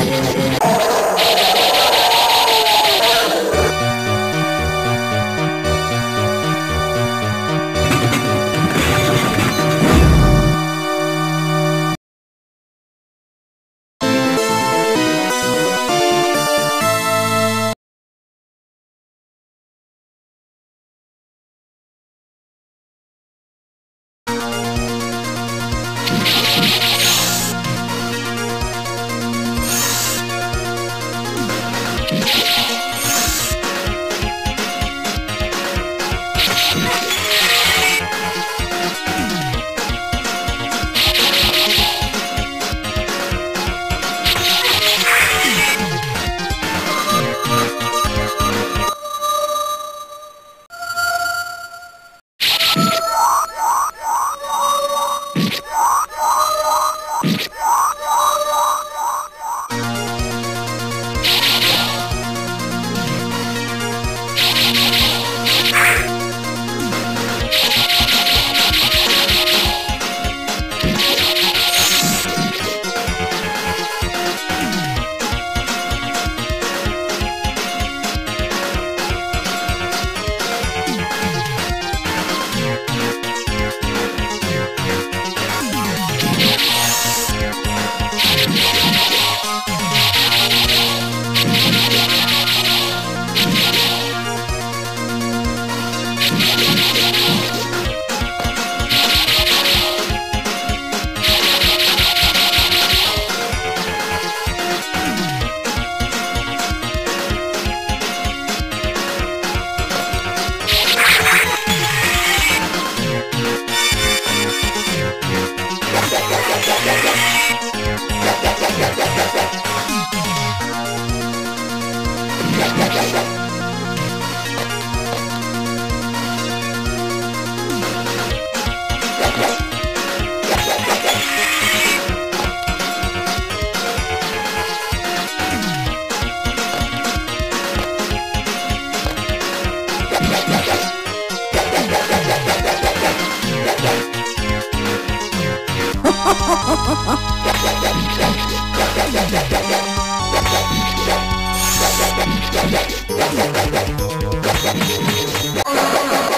ああ。Oh,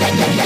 Thank